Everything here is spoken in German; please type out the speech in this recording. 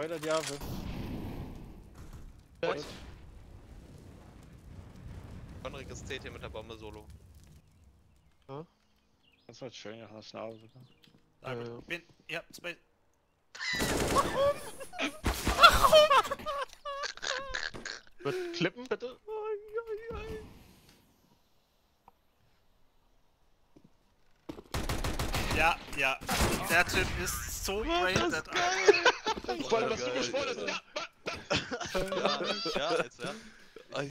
Spoiler die Afe. What? Konrik ist CT mit der Bombe solo. Das war schön, ja, hast eine sogar. Ah, gut. Bin, ja, Space. Wird klippen, bitte? Ja, ja. Der Typ ist so brain Alter. hast. Ja, ja, ja, jetzt ja.